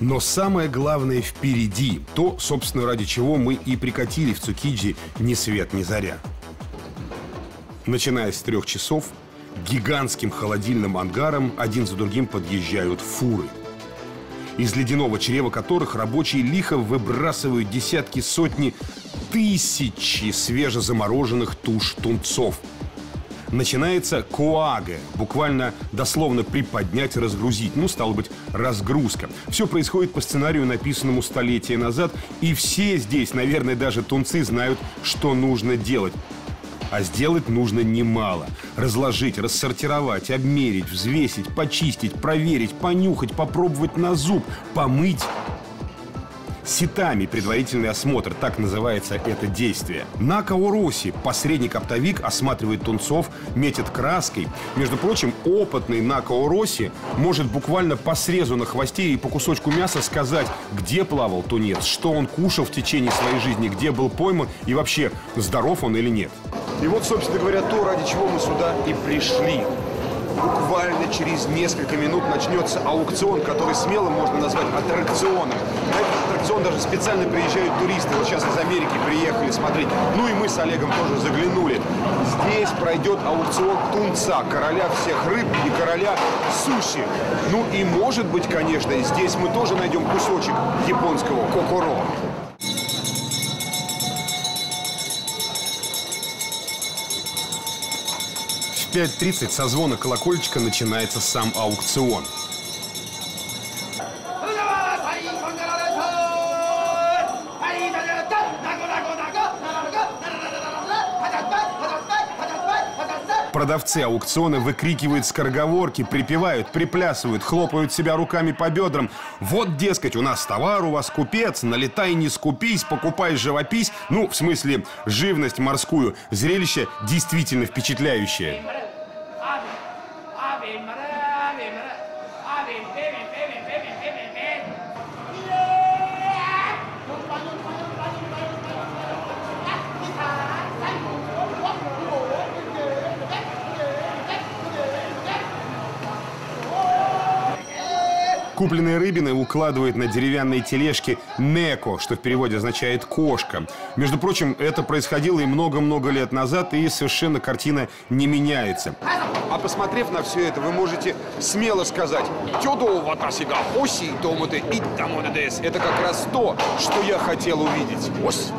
Но самое главное впереди. То, собственно, ради чего мы и прикатили в Цукиджи ни свет, ни заря. Начиная с трех часов, гигантским холодильным ангаром один за другим подъезжают фуры. Из ледяного чрева которых рабочие лихо выбрасывают десятки, сотни, тысячи свежезамороженных туш тунцов – начинается коага, буквально дословно приподнять, разгрузить. Ну, стало быть, разгрузка. Все происходит по сценарию, написанному столетия назад, и все здесь, наверное, даже тунцы знают, что нужно делать. А сделать нужно немало. Разложить, рассортировать, обмерить, взвесить, почистить, проверить, понюхать, попробовать на зуб, помыть Ситами предварительный осмотр, так называется это действие. На Кауроси посредник-оптовик осматривает тунцов, метит краской. Между прочим, опытный на Кауроси может буквально по срезу на хвосте и по кусочку мяса сказать, где плавал тунец, что он кушал в течение своей жизни, где был пойман и вообще, здоров он или нет. И вот, собственно говоря, то, ради чего мы сюда и пришли. Буквально через несколько минут начнется аукцион, который смело можно назвать аттракционом. На этот аттракцион даже специально приезжают туристы. Вот сейчас из Америки приехали смотреть. Ну и мы с Олегом тоже заглянули. Здесь пройдет аукцион тунца, короля всех рыб и короля суши. Ну и может быть, конечно, здесь мы тоже найдем кусочек японского кокоро. 5.30 со звона колокольчика начинается сам аукцион. Продавцы аукциона выкрикивают скороговорки, припевают, приплясывают, хлопают себя руками по бедрам. Вот, дескать, у нас товар, у вас купец, налетай, не скупись, покупай живопись. Ну, в смысле, живность морскую. Зрелище действительно впечатляющее. Peme, peme, peme, peme, peme. Yeah! Don't don't. Купленные рыбины укладывают на деревянные тележки «неко», что в переводе означает «кошка». Между прочим, это происходило и много-много лет назад, и совершенно картина не меняется. А посмотрев на все это, вы можете смело сказать «Тёдо ватасига хоси томуте иттамодедес» Это как раз то, что я хотел увидеть. Ось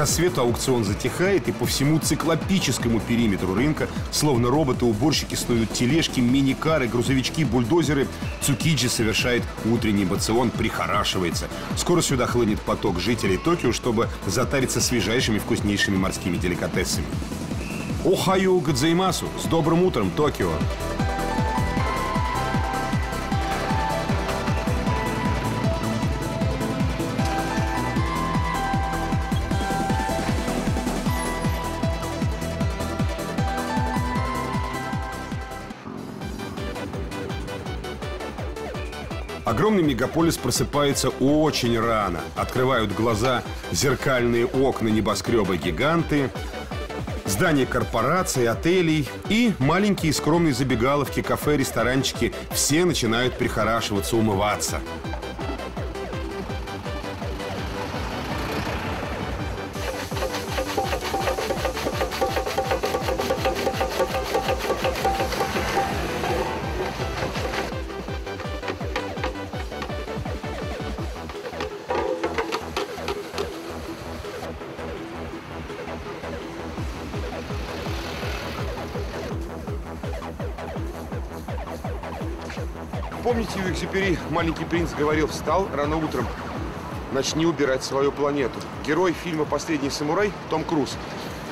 рассвету аукцион затихает, и по всему циклопическому периметру рынка, словно роботы-уборщики, снуют тележки, мини-кары, грузовички, бульдозеры. Цукиджи совершает утренний бацион, прихорашивается. Скоро сюда хлынет поток жителей Токио, чтобы затариться свежайшими вкуснейшими морскими деликатесами. Охайо Гадзаймасу! С добрым утром, Токио! Огромный мегаполис просыпается очень рано. Открывают глаза зеркальные окна небоскреба-гиганты, здания корпораций, отелей и маленькие скромные забегаловки, кафе, ресторанчики. Все начинают прихорашиваться, умываться. Помните, у Экзюпери маленький принц говорил, встал рано утром, начни убирать свою планету. Герой фильма «Последний самурай» Том Круз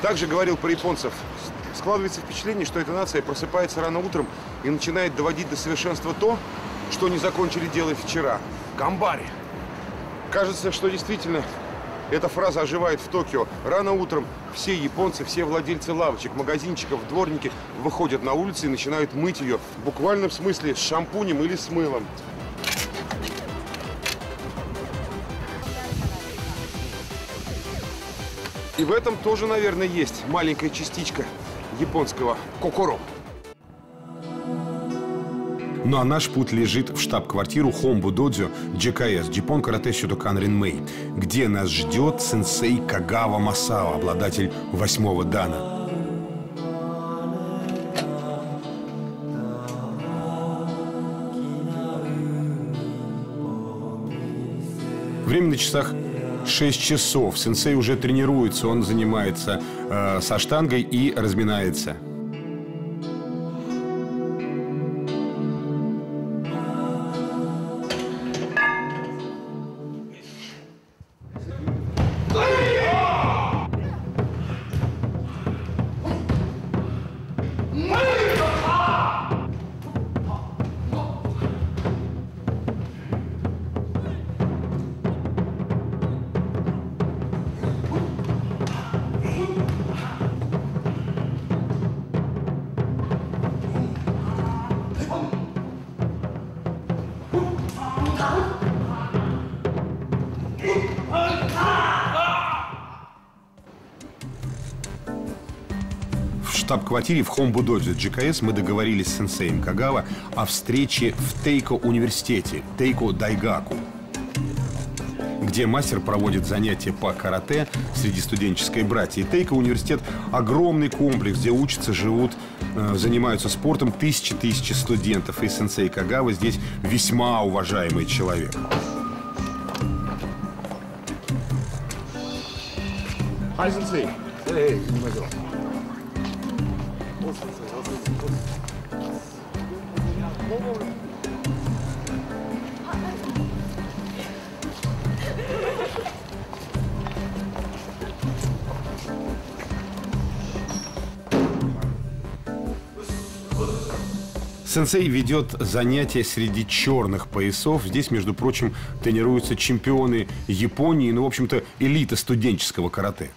также говорил про японцев. Складывается впечатление, что эта нация просыпается рано утром и начинает доводить до совершенства то, что не закончили делать вчера. Гамбари. Кажется, что действительно эта фраза оживает в Токио. Рано утром все японцы, все владельцы лавочек, магазинчиков, дворники выходят на улицы и начинают мыть ее. В буквальном смысле с шампунем или с мылом. И в этом тоже, наверное, есть маленькая частичка японского кокоро. Ну а наш путь лежит в штаб-квартиру Хомбу Додзю GKS, Джипон Карате Сюдокан Ринмей, где нас ждет сенсей Кагава Масао, обладатель восьмого дана. Время на часах 6 часов. Сенсей уже тренируется, он занимается э, со штангой и разминается. Штаб-квартире в Хомбудодзе GKS мы договорились с сенсеем Кагава о встрече в Тейко университете, Тейко Дайгаку, где мастер проводит занятия по карате среди студенческой братьи. Тейко университет – огромный комплекс, где учатся, живут, э, занимаются спортом тысячи-тысячи студентов. И сенсей Кагава здесь весьма уважаемый человек. Hi. Эй, не Сенсей ведет занятия среди черных поясов. Здесь, между прочим, тренируются чемпионы Японии, ну, в общем-то, элита студенческого карате.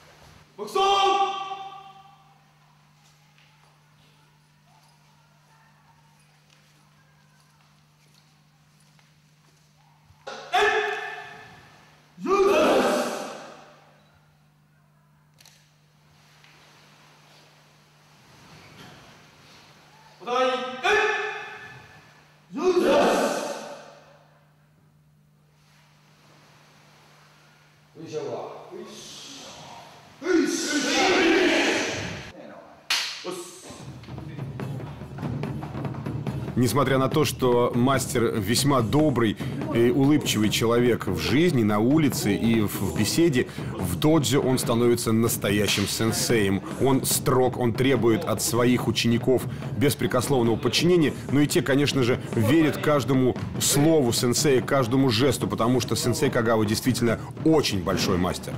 Несмотря на то, что мастер весьма добрый и улыбчивый человек в жизни, на улице и в беседе, в додзе он становится настоящим сенсеем. Он строг, он требует от своих учеников беспрекословного подчинения, но и те, конечно же, верят каждому слову сенсея, каждому жесту, потому что сенсей Кагава действительно очень большой мастер.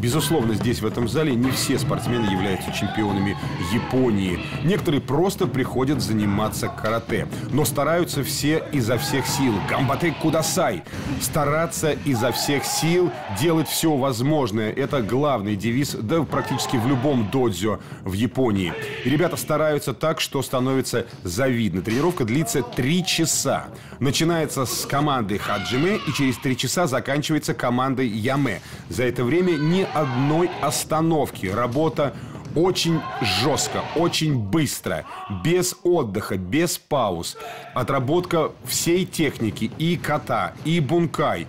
Безусловно, здесь, в этом зале, не все спортсмены являются чемпионами Японии. Некоторые просто приходят заниматься карате. Но стараются все изо всех сил. Гамбате кудасай. Стараться изо всех сил, делать все возможное. Это главный девиз, да практически в любом додзё в Японии. И ребята стараются так, что становится завидно. Тренировка длится три часа. Начинается с команды хаджиме и через три часа заканчивается командой яме. За это время ни одной остановки. Работа очень жестко, очень быстро, без отдыха, без пауз. Отработка всей техники и ката, и бункай,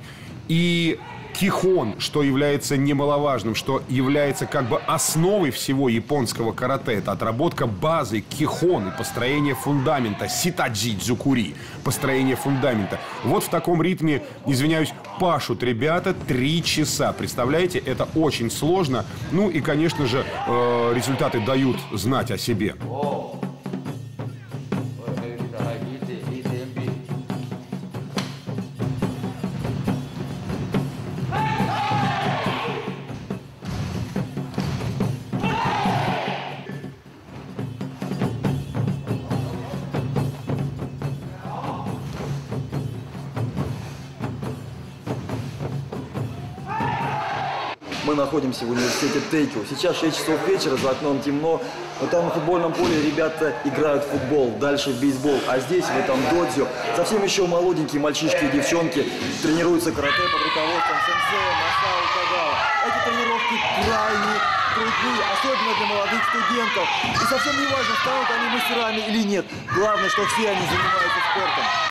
и кихон, что является немаловажным, что является как бы основой всего японского карате. Это отработка базы, кихон и построение фундамента, ситаджи дзюкури, построение фундамента. Вот в таком ритме, извиняюсь, пашут ребята три часа. Представляете, это очень сложно. Ну и, конечно же, э, результаты дают знать о себе. Мы находимся в университете Текио. Сейчас 6 часов вечера, за окном темно. Но там на футбольном поле ребята играют в футбол, дальше в бейсбол. А здесь, в этом додзё, совсем еще молоденькие мальчишки и девчонки тренируются карате под руководством сенсея Масао Кагава. Эти тренировки крайне трудны, особенно для молодых студентов. И совсем не важно, станут они мастерами или нет. Главное, что все они занимаются спортом.